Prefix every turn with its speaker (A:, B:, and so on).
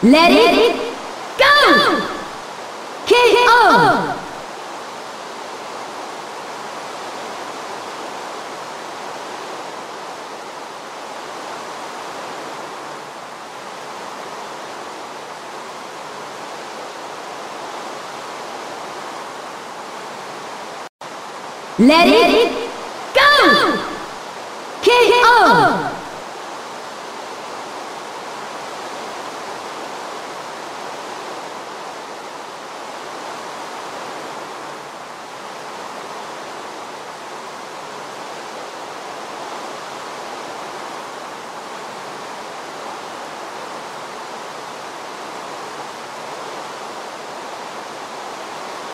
A: Let it go! KO! Let it